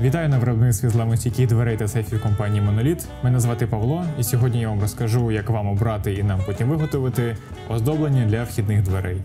Вітаю на виробництві зламостійких дверей та сейфів компанії Monolith. Мене звати Павло, і сьогодні я вам розкажу, як вам обрати і нам потім виготовити оздоблення для вхідних дверей.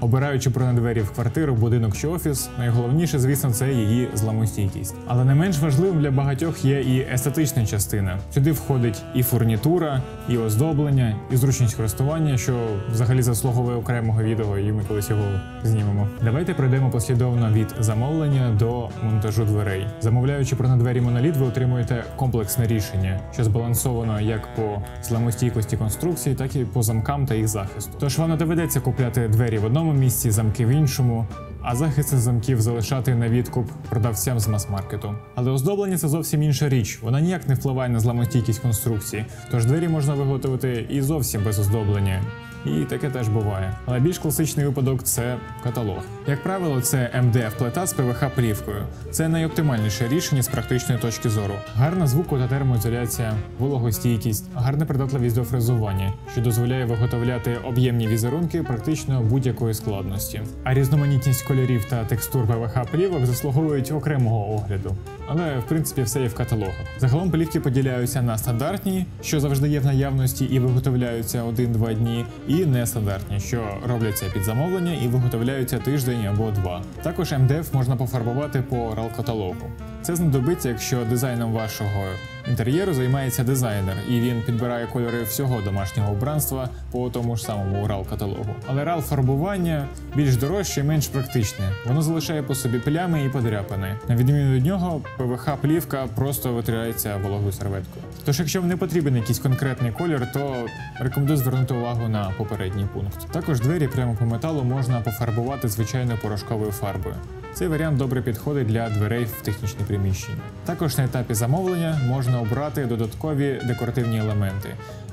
Обираючи бронедвері в квартиру, будинок чи офіс, найголовніше, звісно, це її зламостійкість. Але не менш важливим для багатьох є і естетична частина. Сюди входить і фурнітура, і оздоблення, і зручність користування, що взагалі заслуговує окремого відео, і ми колись його знімемо. Давайте пройдемо послідовно від замовлення до монтажу дверей. Замовляючи бронедвері моноліт, ви отримуєте комплексне рішення, що збалансовано як по зламостійкості конструкції, так і по замкам та їх захисту. Тож вам не доведеться купляти двері в одному місці, замки в іншому, а захист замків залишати на відкуп продавцям з мас-маркету. Але оздоблення це зовсім інша річ. Вона ніяк не впливає на зламостійкість конструкції, тож двері можна виготовити і зовсім без оздоблення. І таке теж буває. Але більш класичний випадок це каталог. Як правило, це МДФ плита з ПВХ плівкою. Це найоптимальніше рішення з практичної точки зору. Гарна звуку та термоізоляція, вологостійкість, гарна придатливість до фрезування, що дозволяє виготовляти об'ємні візерунки практично будь-якої складності. А різноманітність кольорів та текстур ПВХ плівок заслуговують окремого огляду. Але в принципі все є в каталогах. Загалом плівки поділяються на стандартні, що завжди є в наявності і виготовляються один-два дні і нестандартні, що робляться під замовлення і виготовляються тиждень або два. Також МДФ можна пофарбувати по RAL-каталогу. Це знадобиться, якщо дизайном вашого інтер'єру займається дизайнер, і він підбирає кольори всього домашнього убранства по тому ж самому RAL-каталогу. Але RAL фарбування більш дорожче і менш практичне. Воно залишає по собі плями і подряпини. На відміну від нього, ПВХ плівка просто витирається вологою серветкою. Тож, якщо вам не потрібен якийсь конкретний колір, то рекомендую звернути увагу на попередній пункт. Також двері прямо по металу можна пофарбувати звичайною порошковою фарбою. Цей варіант добре підходить для дверей в технічні приміщення. Також на етапі замовлення можна обрати додаткові декоративні елементи,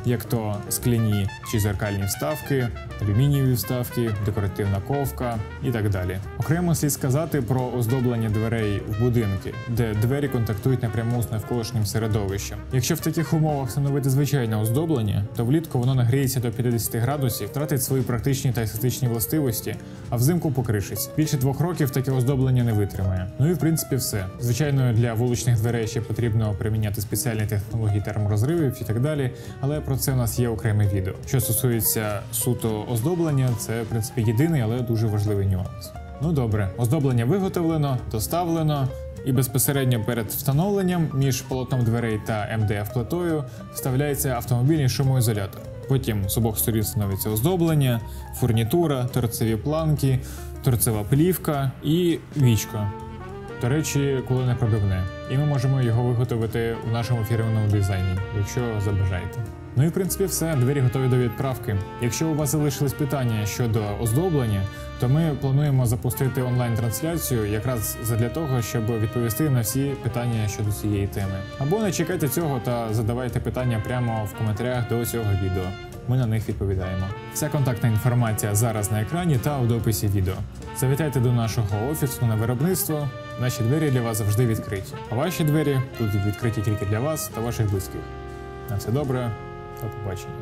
як то скляні чи зеркальні вставки, алюмінієві вставки, декоративна ковка і так далі. Окремо слід сказати про оздоблення дверей в будинки, де двері контактують напряму з навколишнім середовищем. Якщо в таких умовах встановити звичайне оздоблення, то влітку воно нагріється до 50 градусів, втратить свої практичні та естетичні властивості, а взимку покришиться. Більше двох років таке оздоблення не витримає. Ну і в принципі все. Звичайно, для вуличних дверей ще потрібно приміняти спеціальні технології терморозривів і так далі. Але про це у нас є окреме відео. Що стосується суто оздоблення, це в принципі єдиний, але дуже важливий нюанс. Ну добре, оздоблення виготовлено, доставлено. І безпосередньо перед встановленням між полотном дверей та МДФ плитою вставляється автомобільний шумоізолятор. Потім з обох сторін становиться оздоблення, фурнітура, торцеві планки, торцева плівка і вічка. До речі, коли не пробивне. І ми можемо його виготовити у нашому фірменному дизайні, якщо забажаєте. Ну і в принципі все, двері готові до відправки. Якщо у вас залишились питання щодо оздоблення, то ми плануємо запустити онлайн-трансляцію якраз для того, щоб відповісти на всі питання щодо цієї теми. Або не чекайте цього та задавайте питання прямо в коментарях до цього відео. Ми на них відповідаємо. Вся контактна інформація зараз на екрані та у дописі відео. Завітайте до нашого офісу на виробництво. Наші двері для вас завжди відкриті. А ваші двері будуть відкриті тільки для вас та ваших близьких. На все добре, до побачення.